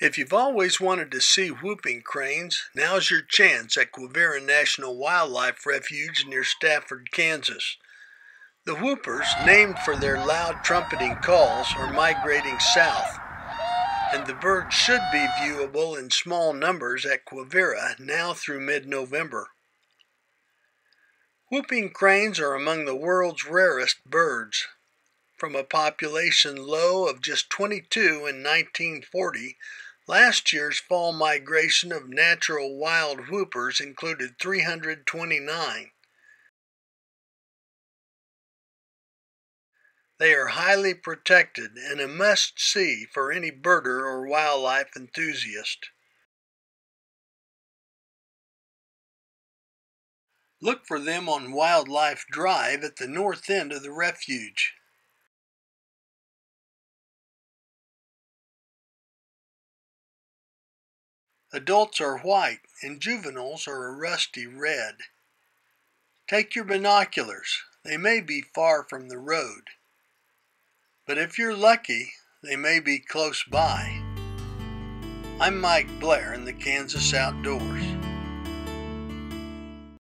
If you've always wanted to see whooping cranes, now's your chance at Quivira National Wildlife Refuge near Stafford, Kansas. The whoopers, named for their loud trumpeting calls, are migrating south, and the birds should be viewable in small numbers at Quivira now through mid November. Whooping cranes are among the world's rarest birds. From a population low of just 22 in 1940, Last year's fall migration of natural wild whoopers included 329. They are highly protected and a must see for any birder or wildlife enthusiast. Look for them on Wildlife Drive at the north end of the refuge. Adults are white and juveniles are a rusty red. Take your binoculars. They may be far from the road. But if you're lucky, they may be close by. I'm Mike Blair in the Kansas Outdoors.